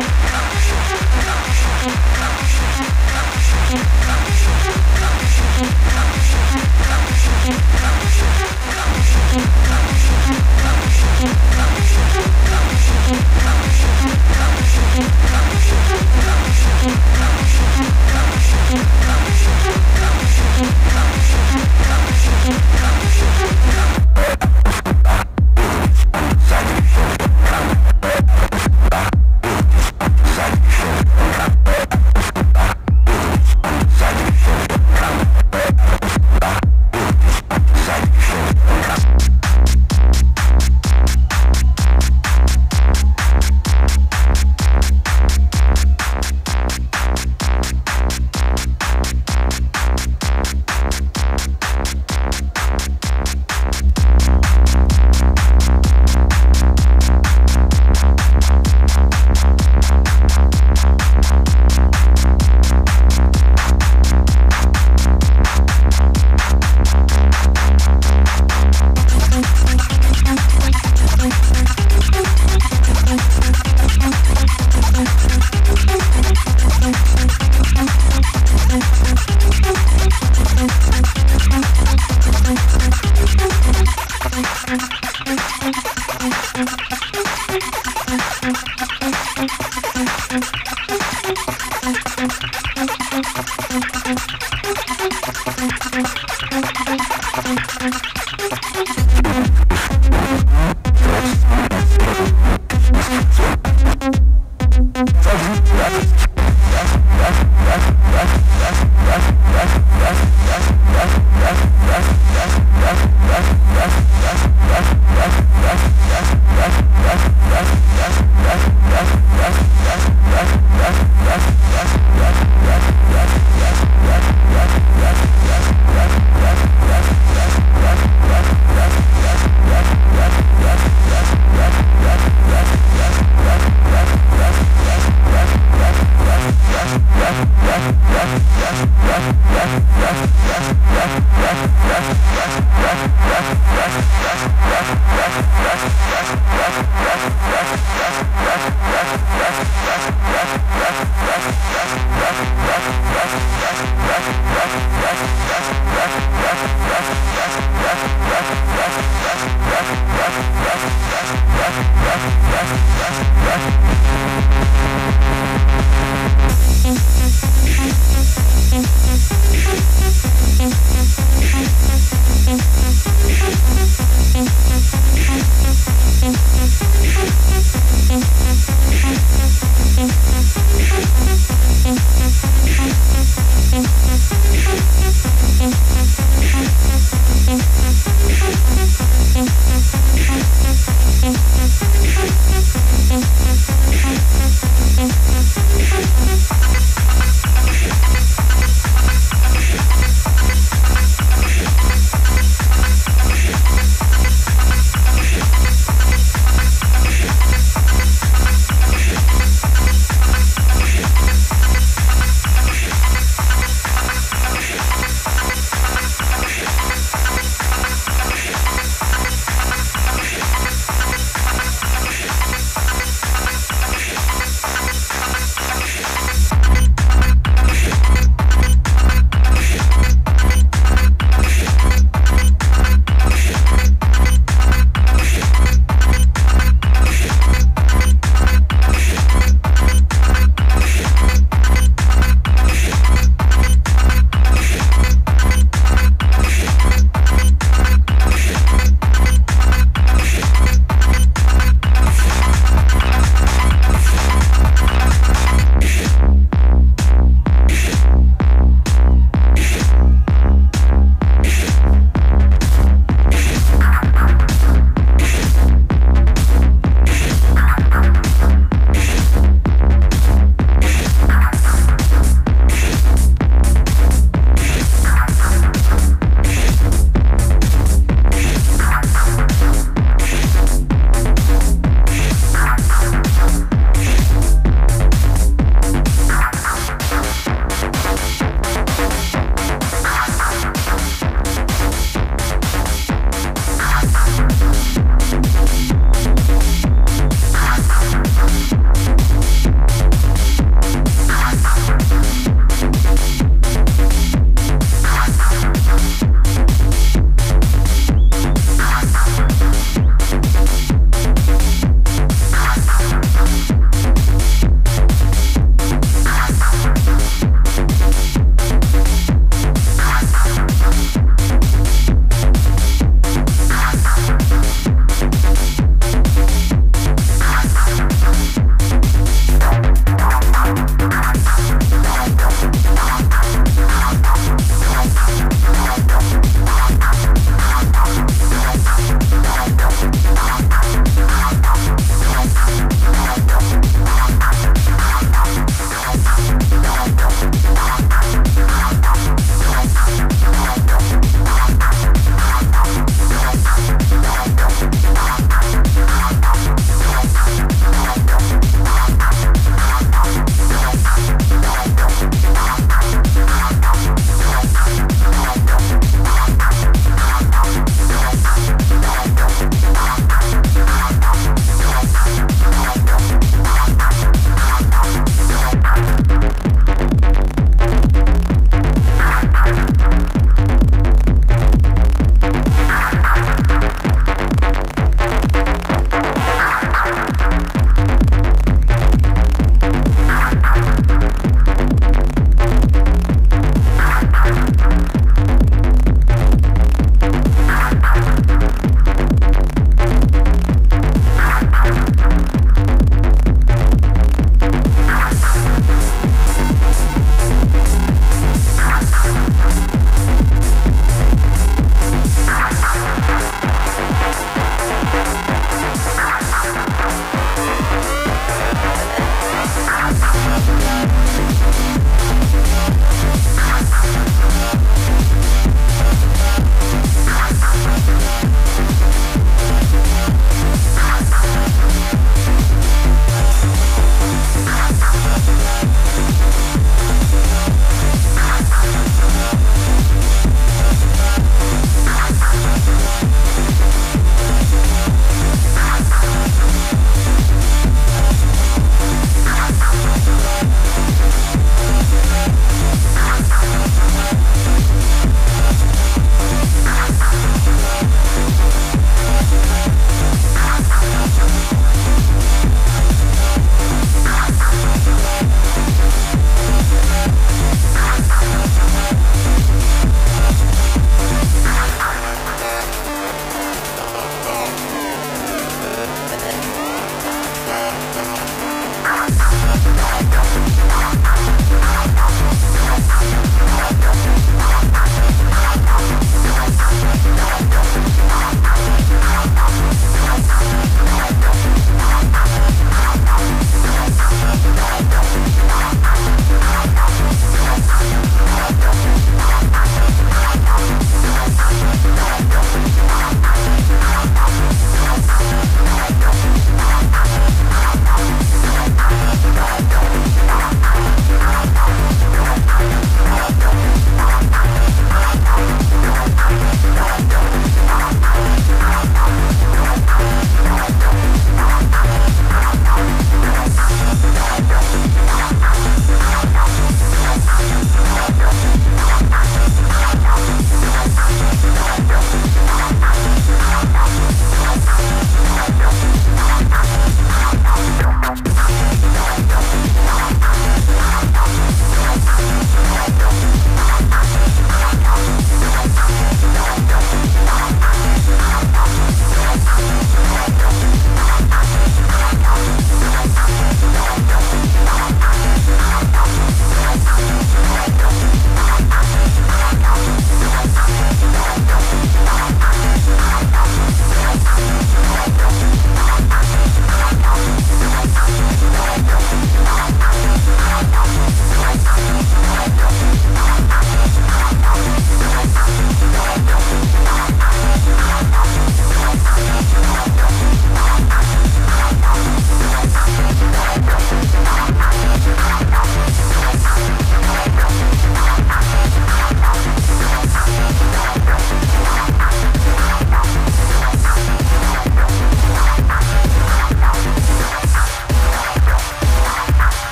Yes.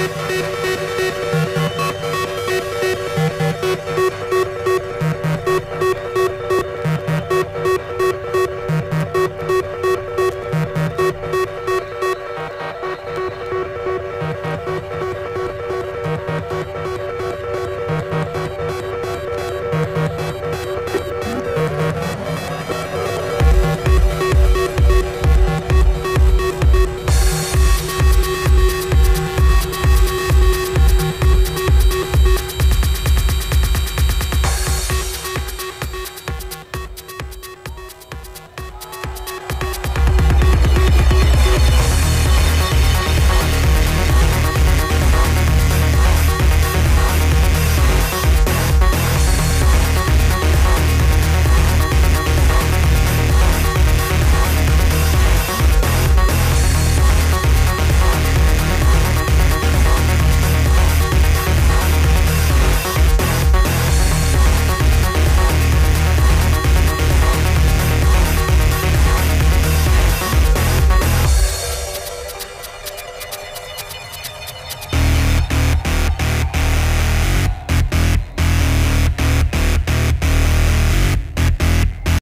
Música